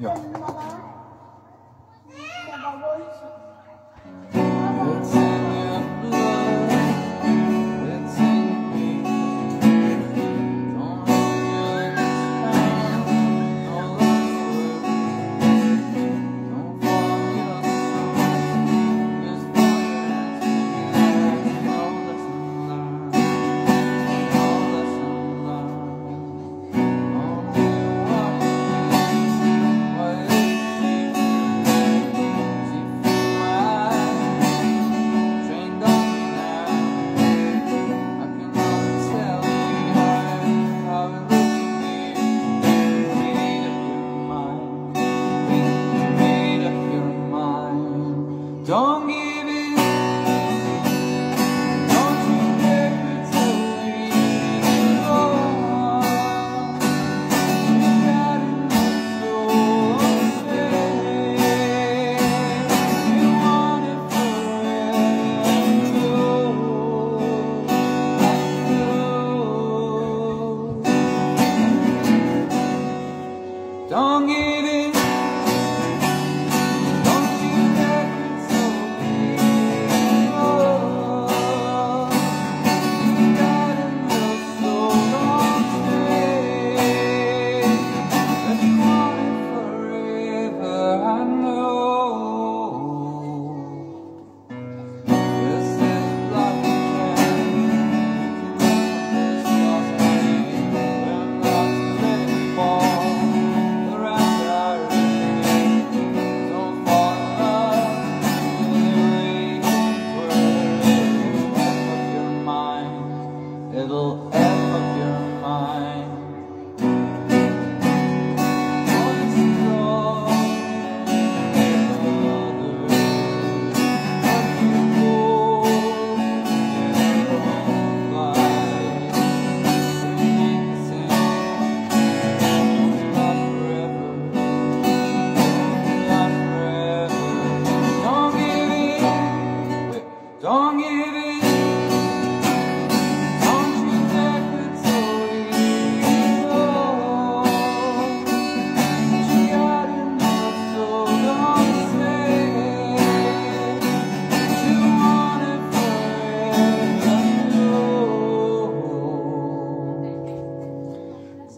有。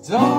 Don't